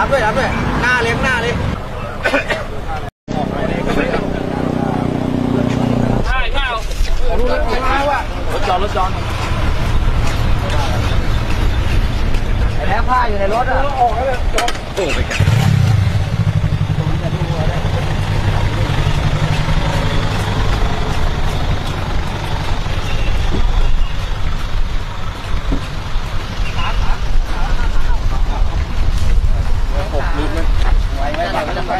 รับด้วยรับด้วยหน้าเลี้ยงหน้าเลยใช่เปล่ารถจอดรถจอดไอ้แท้ผ้าอยู่ในรถอะออกแล้วจอดโอ้ไปกันไว้ไว้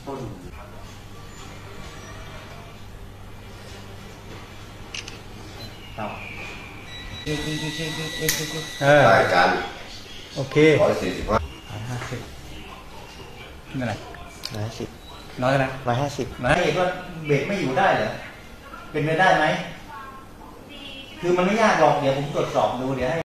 ะครับเออรายการโอเคร้อยสี่สิบห้านั่นแหละร้อยสิบน้อยนะร้อยห้าสิบไม่เห็นว่าเบรกไม่อยู่ได้เหรอเป็นไปได้ไหม คือมันไม่ยากหรอกเดี๋ยวผมตรวจสอบดูเดี๋ยวให้